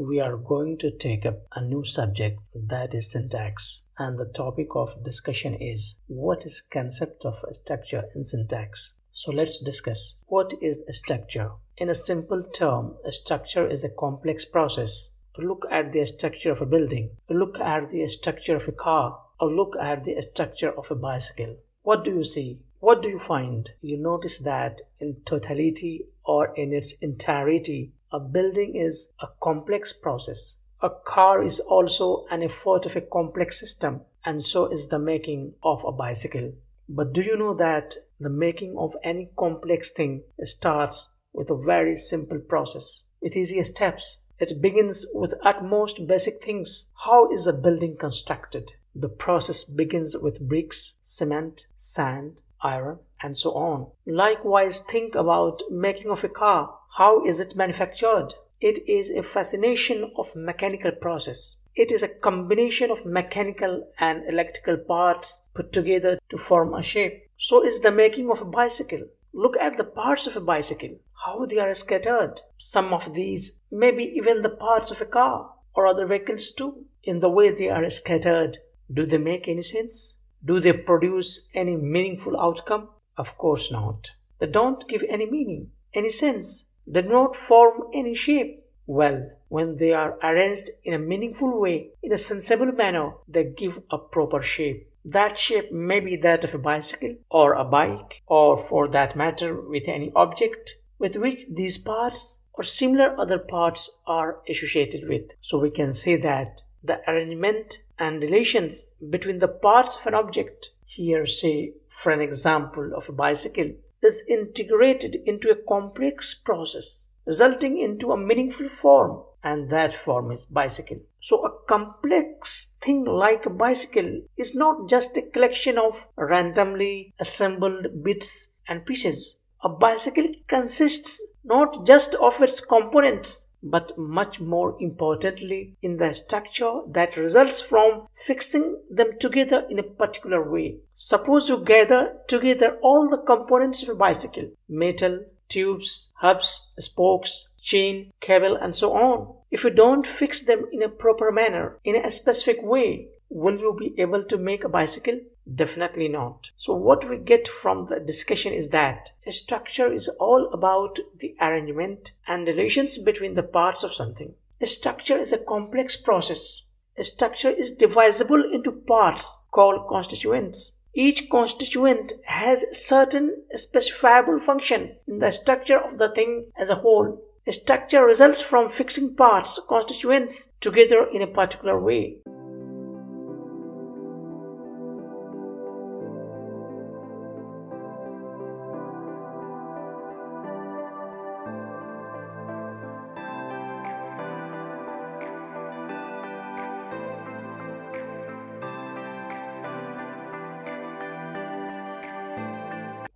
we are going to take up a new subject that is syntax and the topic of discussion is what is concept of structure in syntax. So let's discuss what is a structure. In a simple term, a structure is a complex process. Look at the structure of a building, look at the structure of a car, or look at the structure of a bicycle. What do you see? What do you find? You notice that in totality or in its entirety, a building is a complex process. A car is also an effort of a complex system, and so is the making of a bicycle. But do you know that the making of any complex thing starts with a very simple process, with easy steps? It begins with utmost basic things. How is a building constructed? The process begins with bricks, cement, sand, iron, and so on. Likewise, think about making of a car. How is it manufactured? It is a fascination of mechanical process. It is a combination of mechanical and electrical parts put together to form a shape. So is the making of a bicycle. Look at the parts of a bicycle, how they are scattered. Some of these may be even the parts of a car or other vehicles too. In the way they are scattered, do they make any sense? Do they produce any meaningful outcome? Of course not. They don't give any meaning, any sense. They do not form any shape. Well, when they are arranged in a meaningful way, in a sensible manner, they give a proper shape. That shape may be that of a bicycle or a bike, or for that matter, with any object with which these parts or similar other parts are associated with. So we can say that the arrangement and relations between the parts of an object, here say for an example of a bicycle, is integrated into a complex process resulting into a meaningful form and that form is bicycle. So a complex thing like a bicycle is not just a collection of randomly assembled bits and pieces. A bicycle consists not just of its components but much more importantly in the structure that results from fixing them together in a particular way. Suppose you gather together all the components of a bicycle metal, tubes, hubs, spokes, chain, cable, and so on. If you don't fix them in a proper manner, in a specific way, will you be able to make a bicycle? Definitely not. So, what we get from the discussion is that a structure is all about the arrangement and relations between the parts of something. A structure is a complex process. A structure is divisible into parts called constituents. Each constituent has certain specifiable function in the structure of the thing as a whole. A structure results from fixing parts, constituents, together in a particular way.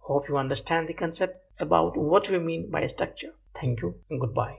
Hope you understand the concept about what we mean by structure. Thank you and goodbye.